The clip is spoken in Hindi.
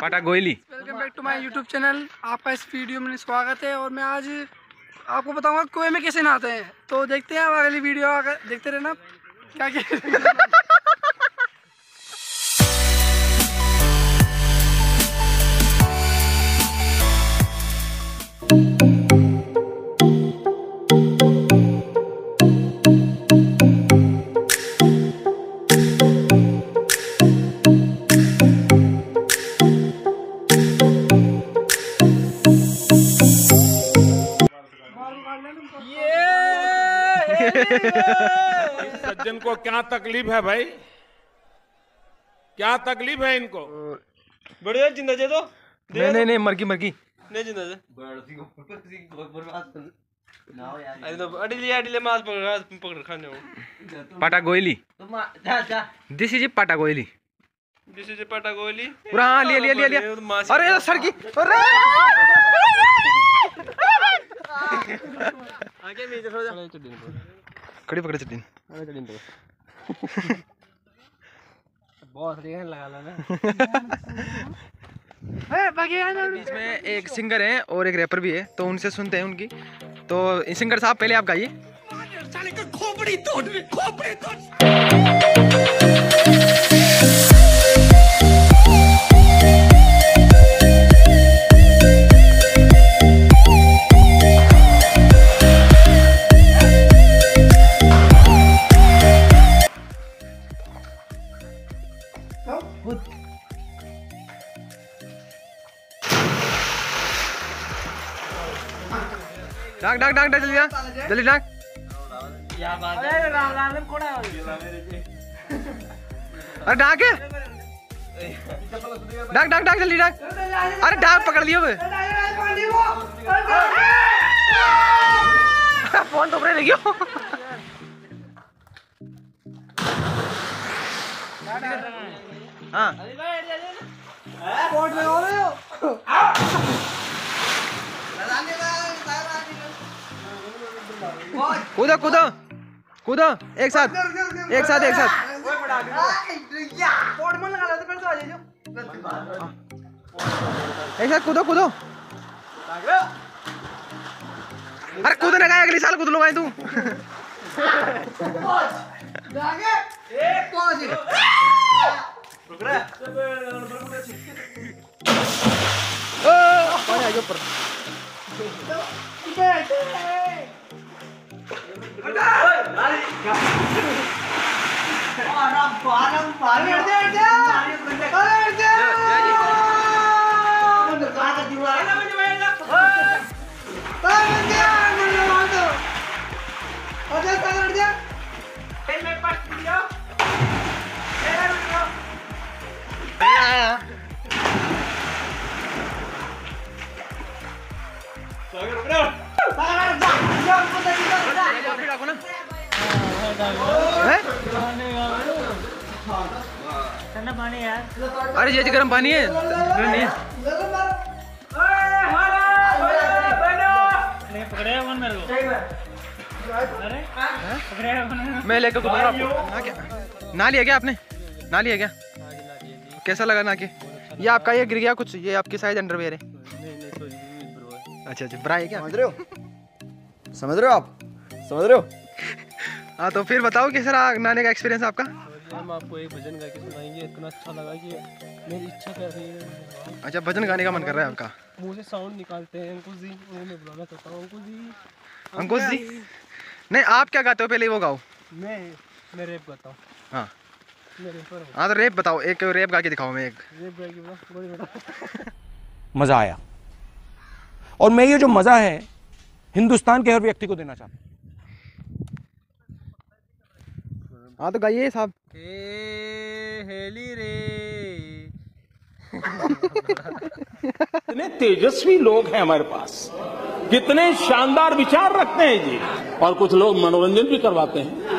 पाटा गोयली welcome back to my YouTube channel आपका इस वीडियो में स्वागत है और मैं आज आपको बताऊँगा कुएँ में कैसे नहाते हैं। तो देखते हैं आप अगली वीडियो देखते रहना। क्या क्या सज्जन को क्या तकलीफ़ है भाई? क्या तकलीफ़ है इनको? बढ़िया ज़िंदा जे तो। नहीं नहीं नहीं मरगी मरगी नहीं ज़िंदा जे। अरे तो अडिले अडिले मास पकड़ मास पकड़ खाने हो पाटा गोयली दिस इज़ पाटा गोयली दिस इज़ पाटा गोली पूरा हाँ लिया लिया लिया लिया। अरे ये सड़की अरे! आगे में इधर हो जा कड़ी पकड़े चट्टी बहुत रेन लगा ला ना। बीच में एक सिंगर है और एक रैपर भी है तो उनसे सुनते हैं उनकी। तो सिंगर साहब पहले आप गाइए। डाक डाक डाक डाक जल्दी डाक जल्दी डाक अरे डाक है? डाक डाक डाक जल्दी डाक अरे डाक पकड़ लियो बे फ़ोन तो ऊपर लगियो हाँ। कूदो कूदो कूदो एक साथ एक साथ एक साथ। एक साथ कूदो कूदो। अरे कूदो ना अगली साल कूद लो तू। ओ, आ गया ऊपर। આરામ આરામ આરામ हैं? अरे ये गर्म पानी है। नहीं मैं लेकर आपको। ना क्या? ना लिया क्या आपने? ना लिया क्या? कैसा लगा ना के? ये आपका ये गिर गया कुछ? ये आपकी साइज़ अंडरवेयर है। अच्छा अच्छा ब्रा है क्या? समझ रहे हो? समझ रहे हो आप? समझ रहे हो? हाँ तो फिर बताओ कैसा रहा नाने का एक्सपीरियंस आपका? हम आपको एक भजन गा के सुनाएँगे इतना अच्छा लगा कि मेरी इच्छा कर रही है। अच्छा भजन गाने का मन कर रहा है आपका? मुँह से साउंड निकालते हैं अंकुश जी मैं बुलाना चाहता हूँ अंकुश जी। अंकुश जी? नहीं आप क्या गाते हो पहले वो गाओ। मैं मैं रेप गाता हूँ। हाँ। हूँ। तो रेप बताओ एक रेप गा के दिखाओ मैं एक। रेप गा के मज़ा आया। और मैं ये जो मज़ा है हिंदुस्तान के हर व्यक्ति को देना चाहता हूँ। हाँ तो गाइए साहब ए हेली रे। कितने तेजस्वी लोग हैं हमारे पास। कितने शानदार विचार रखते हैं जी। और कुछ लोग मनोरंजन भी करवाते हैं।